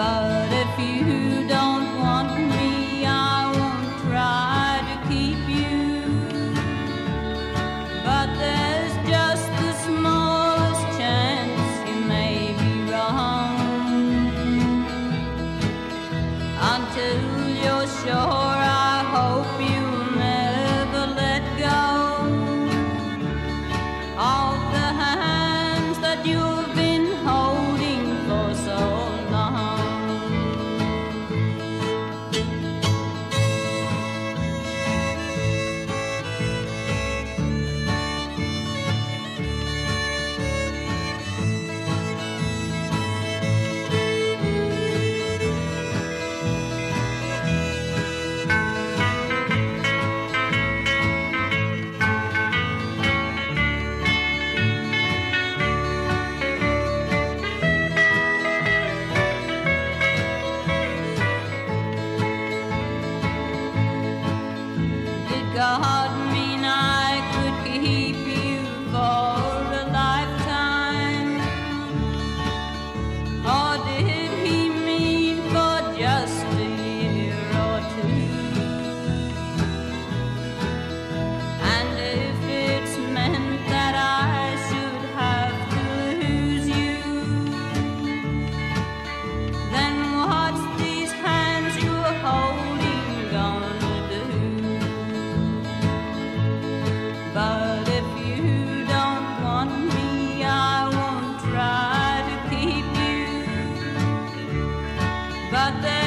But if you don't want me, I won't try to keep you. But there's just the smallest chance you may be wrong. Until you're sure, I hope you. God not there.